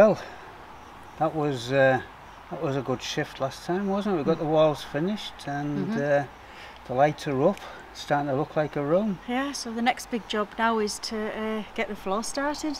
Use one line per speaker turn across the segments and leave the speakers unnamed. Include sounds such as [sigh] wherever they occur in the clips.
Well, that was uh, that was a good shift last time, wasn't it? We got the walls finished and
Mhm.
uh, the lights are up, starting to look like a room.
Yeah, so the next big job now is to uh, get the floor started,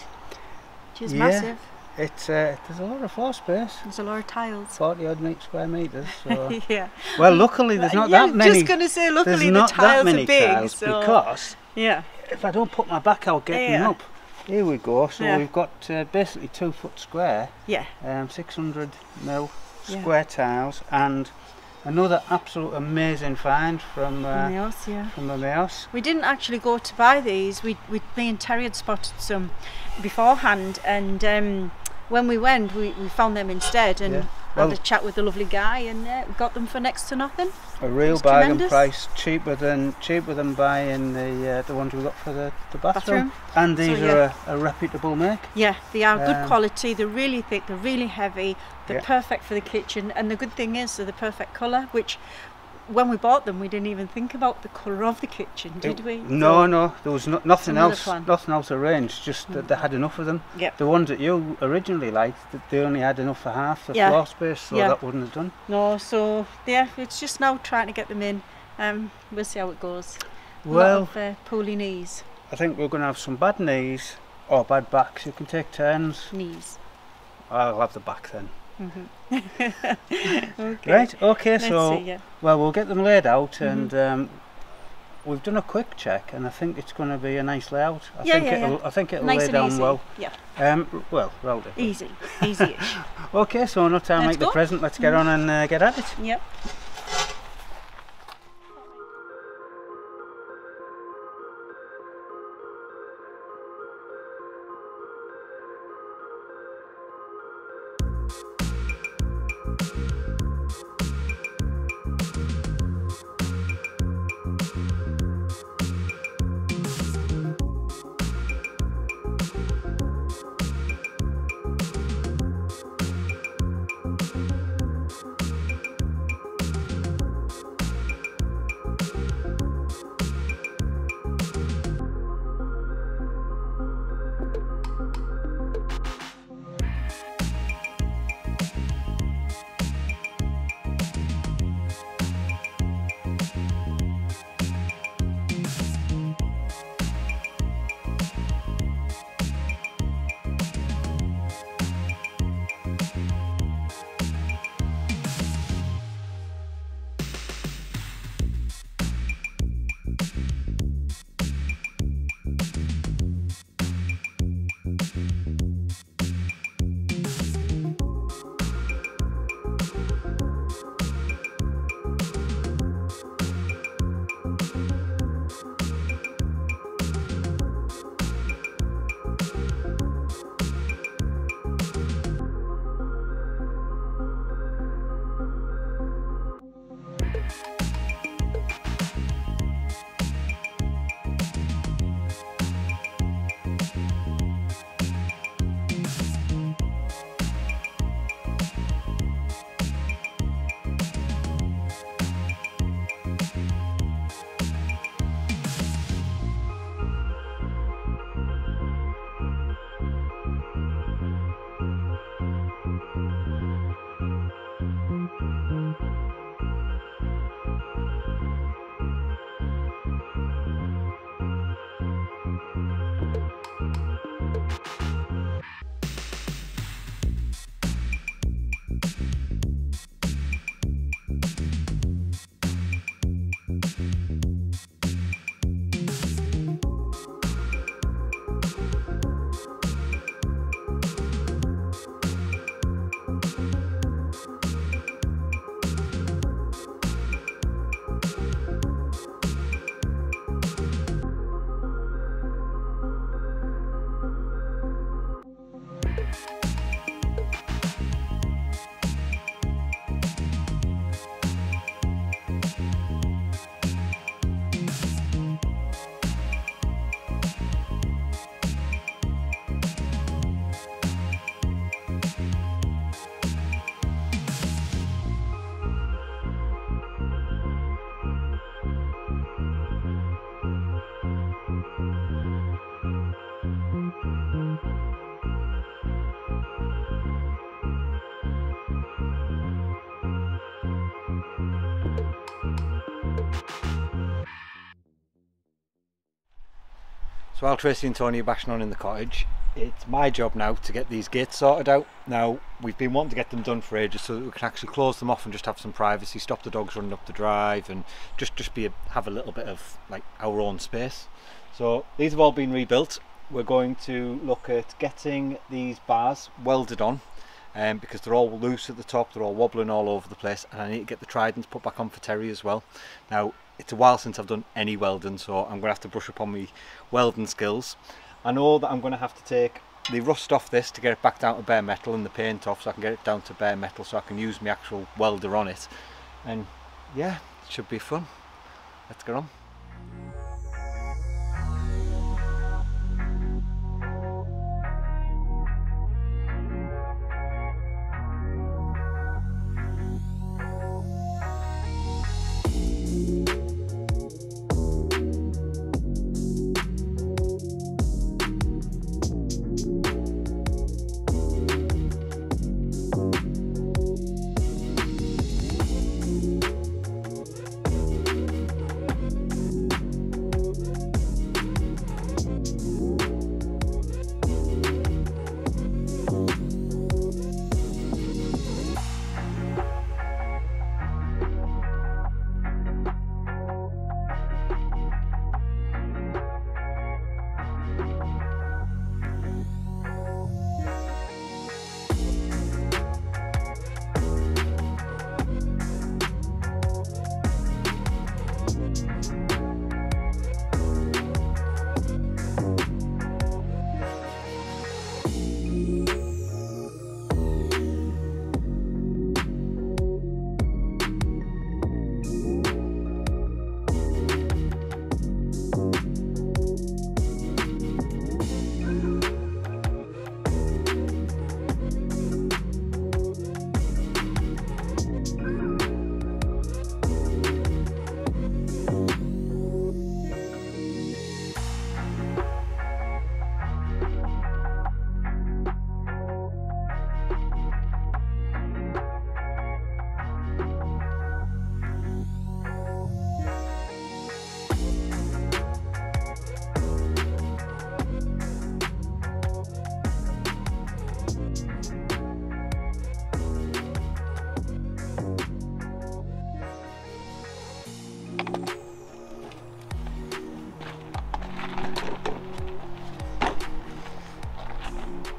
which is
Yeah.
massive.
It's uh, there's a lot of floor space,
There's a lot of tiles.
40 odd square meters. So. [laughs]
yeah.
well, luckily there's not
yeah,
that many.
just going to say, luckily
there's
the
not
tiles
that many
are big.
tiles
so,
because
yeah,
if I don't put my back out getting
Yeah.
up, here we go. So
Yeah.
we've got uh, basically two foot square,
yeah,
um, 600 mil
Yeah.
square tiles, and another absolute amazing find from uh,
yeah.
from the Emmaus.
We didn't actually go to buy these. We, we me and Terry had spotted some beforehand, and um, when we went, we, we found them instead and
Yeah.
Had a chat with the lovely guy, and uh, got them for next to nothing.
A real bargain
tremendous.
price, cheaper than cheaper than buying the uh, the ones we got for the, the bathroom.
Bathroom.
And
So,
these
yeah.
are a, a reputable make.
Yeah, they are good
Um,
quality. They're really thick. They're really heavy. They're
Yeah.
perfect for the kitchen. And the good thing is, they're the perfect colour. Which, when we bought them, we didn't even think about the colour of the kitchen, did
It-
we?
No,
So-
no, there was no, nothing else,
plan.
nothing else arranged. Just that they had enough of them.
Yep.
The ones that you originally liked, they only had enough for half the
Yeah.
floor space, so
Yeah.
that wouldn't have done.
No, so yeah, it's just now trying to get them in. Um, we'll see how it goes.
Well,
of, uh, pulley knees,
I think we're going to have some bad knees or bad backs. You can take turns.
knees.
I'll have the back then. Mm-hmm. [laughs]
Okay.
Right, okay,
Let's
so,
see, yeah.
well, we'll get them laid out
mm -hmm.
and um, we've done a quick check and I think it's going to be a nice layout. I
yeah,
think
yeah,
it'll, yeah. I think it'll
nice
lay down
easy.
well.
Yeah.
Um, well, relatively.
Easy, easy-ish. [laughs]
okay, so no time
Let's
like
go.
the present. Let's get mm -hmm. on mm-hmm. and uh, get at it.
Yep.
So while Tracy and Tony are bashing on in the cottage, it's my job now to get these gates sorted out. Now, we've been wanting to get them done for ages so that we can actually close them off and just have some privacy, stop the dogs running up the drive and just, just be a, have a little bit of like our own space. So these have all been rebuilt. We're going to look at getting these bars welded on um, because they're all loose at the top, they're all wobbling all over the place and I need to get the tridents put back on for Terry as well. Now, it's a while since I've done any welding, so I'm going to have to brush up on my welding skills. I know that I'm going to have to take the rust off this to get it back down to bare metal and the paint off so I can get it down to bare metal so I can use my actual welder on it. And yeah, it should be fun. Let's get on.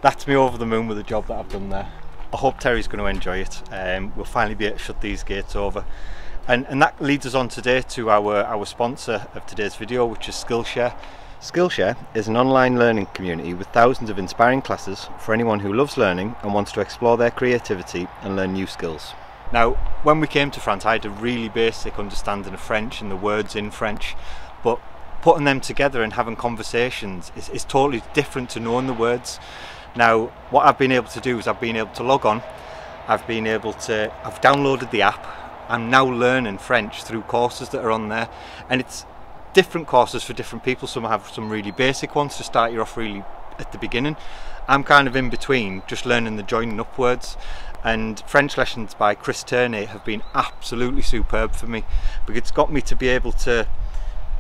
That's me over the moon with the job that I've done there. I hope Terry's going to enjoy it. Um, we'll finally be able to shut these gates over. And, and that leads us on today to our, our sponsor of today's video, which is Skillshare. Skillshare is an online learning community with thousands of inspiring classes for anyone who loves learning and wants to explore their creativity and learn new skills. Now, when we came to France, I had a really basic understanding of French and the words in French, but putting them together and having conversations is, is totally different to knowing the words. Now, what I've been able to do is I've been able to log on, I've been able to, I've downloaded the app, I'm now learning French through courses that are on there, and it's different courses for different people. Some have some really basic ones to start you off really at the beginning. I'm kind of in between, just learning the joining upwards. And French lessons by Chris Turney have been absolutely superb for me because it's got me to be able to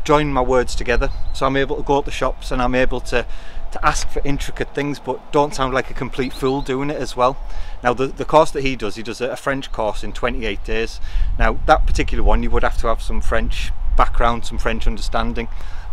join my words together. So I'm able to go to the shops and I'm able to to ask for intricate things but don't sound like a complete fool doing it as well. Now the, the course that he does, he does a French course in 28 days. Now that particular one you would have to have some French background, some French understanding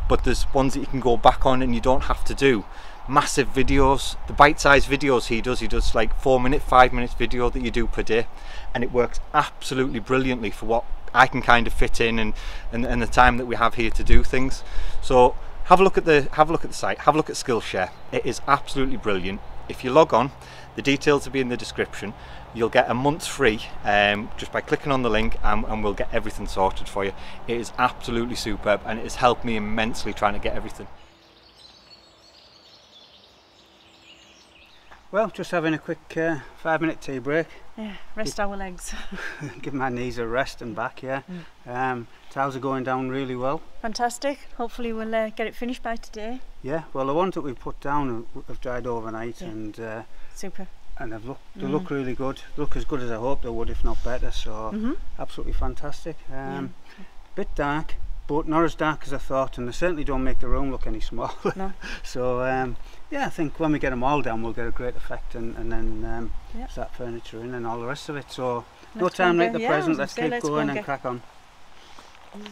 but there's ones that you can go back on and you don't have to do massive videos the bite-sized videos he does he does like four minute five minutes video that you do per day and it works absolutely brilliantly for what I can kind of fit in and, and, and the time that we have here to do things so have a look at the have a look at the site. Have a look at skillshare. It is absolutely brilliant. If you log on the details will be in the description. You'll get a month free um, just by clicking on the link and, and, we'll get everything sorted for you. It is absolutely superb and it has helped me immensely trying to get everything
Well, just having a quick uh, five minute tea break.
Yeah, rest Give, our legs. [laughs] [laughs]
Give my knees a rest and back, yeah. Mm. Um, towels are going down really well.
Fantastic. Hopefully we'll uh, get it finished by today.
Yeah, well the ones that we put down have dried overnight yeah. and... Uh,
Super.
And they've look, they mm. look really good. Look as good as I hoped they would, if not better. So, mm -hmm. absolutely fantastic. Um, yeah. Bit dark, but not as dark as I thought, and they certainly don't make the room look any smaller.
No. [laughs]
so um, yeah, I think when we get them all down, we'll get a great effect, and, and then um,
yep.
start furniture in and all the rest of it. So
let's no
time like the
yeah,
present. Let's keep
let's
going
go
and,
and
crack on. Mm.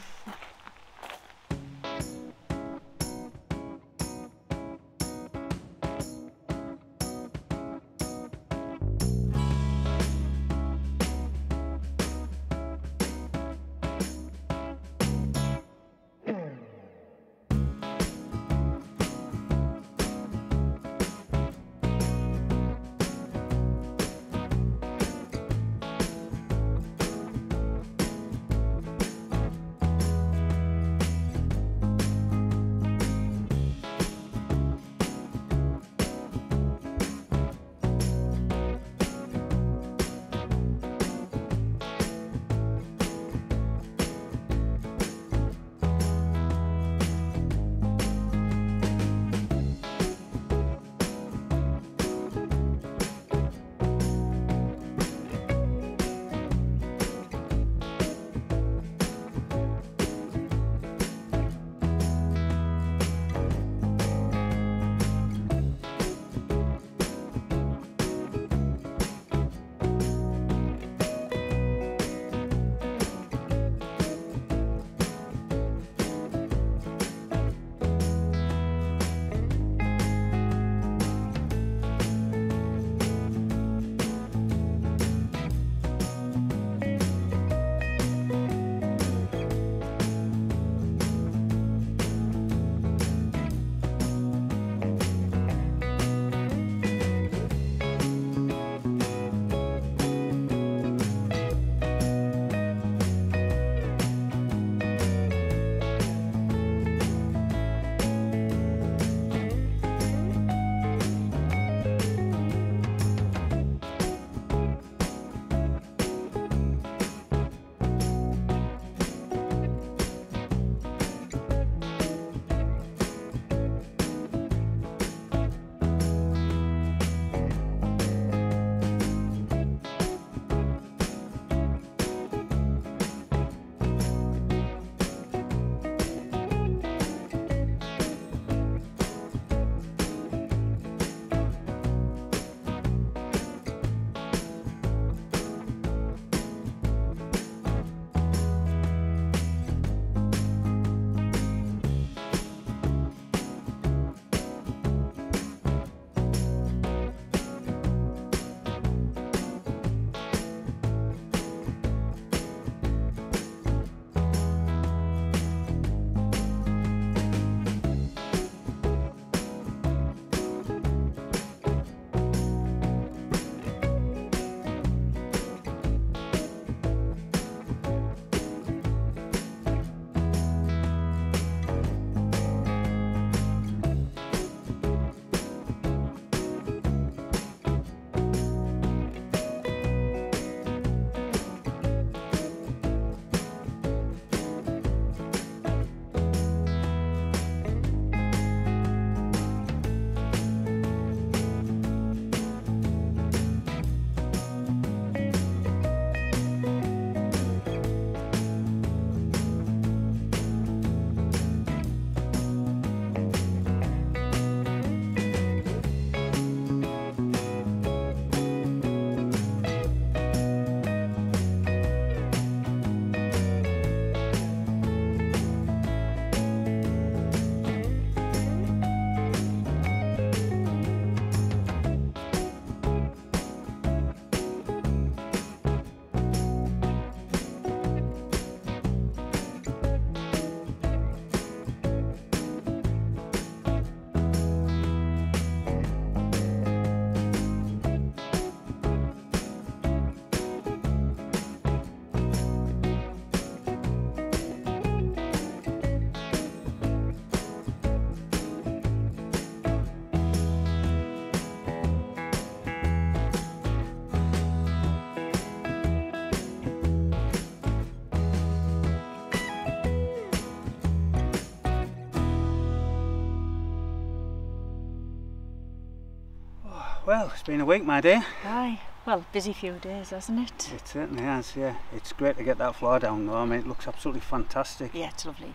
Well, it's been a week, my dear.
Aye. Well, busy few days, hasn't it?
It certainly has, yeah. It's great to get that floor down though. I mean, it looks absolutely fantastic.
Yeah, it's lovely.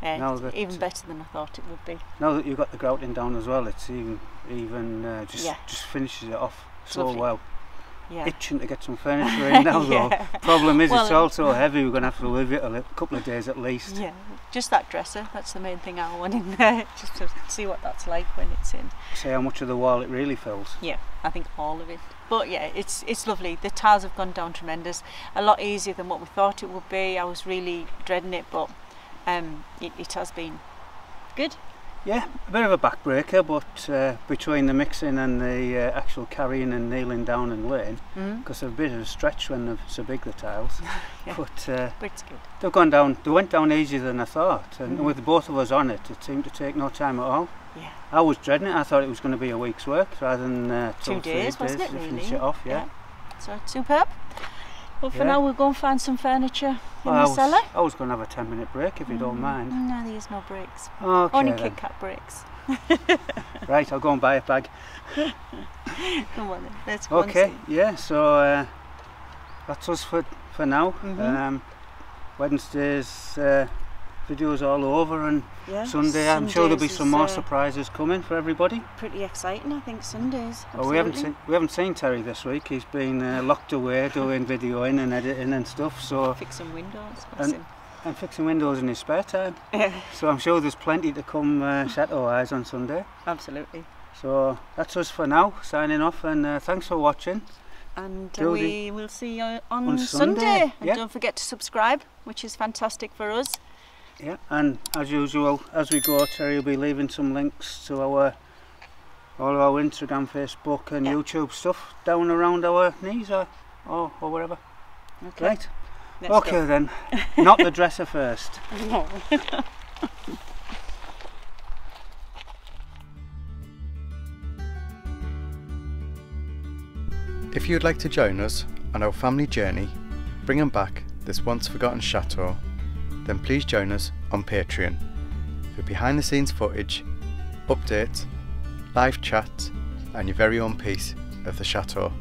Now that-
even better than I thought it would be.
Now that you've got the grouting down as well, it's even even uh, just
Yeah.
just finishes it off
It's
so
lovely.
well.
Yeah.
Itching to get some furniture in [laughs] now though.
Yeah.
Problem is, it's all so heavy. We're gonna have to leave it a couple of days at least.
Yeah, just that dresser. That's the main thing I want in there, [laughs] just to see what that's like when it's in.
See how much of the wall it really fills.
Yeah, I think all of it. But yeah, it's it's lovely. The tiles have gone down tremendous. A lot easier than what we thought it would be. I was really dreading it, but um, it, it has been good.
Yeah, a bit of a backbreaker, but uh, between the mixing and the uh, actual carrying and kneeling down and laying,
Mm.
because they're a bit of a stretch when they're so big the tiles. [laughs]
Yeah.
But uh,
it's good.
they've gone down. They went down easier than I thought, and
Mhm.
with both of us on it, it seemed to take no time at all.
Yeah.
I was dreading it. I thought it was going to be a week's work rather than uh, two,
Two
three
days, wasn't it, really?
finish it off. Yeah.
So superb. But for
Yeah.
now, we'll go and find some furniture in
Well, I was. I was going to have a ten minute break if you don't
Mm,
mind.
No, there's no breaks.
Okay
Only
then.
Kit Kat breaks. [laughs]
Right, I'll go and buy a bag. [laughs]
Come on then, let's go
Okay, yeah, so uh, that's us for, for now.
Mhm.
Um, Wednesday's uh, video's all over, and
Yeah,
Sunday I'm sure there'll be some more
uh,
surprises coming for everybody.
Pretty exciting, I think. Sundays.
Well, we haven't seen we haven't seen Terry this week. He's been uh, locked away doing [laughs] videoing and editing and stuff. So
Fixing windows.
And-
fixing-
fixing windows in his spare time. [laughs]
Yeah,
So I'm sure there's plenty to come uh, Chateau Eyes on Sunday.
absolutely.
So that's us for now. Signing off, and uh, thanks for watching.
And uh, we will see you on,
On
Sunday.
Sunday,
And
yeah.
don't forget to subscribe, which is fantastic for us.
Yeah, and as usual, as we go, Terry will be leaving some links to our all our Instagram, Facebook, and
Yeah.
YouTube stuff down around our knees or or, or wherever.
Okay.
Right.
let's
okay then. Not the dresser first. [laughs]
go.
If you'd like to join us on our family journey, bringing back this once forgotten chateau, then please join us on Patreon for behind the scenes footage, updates, live chats, and your very own piece of the chateau.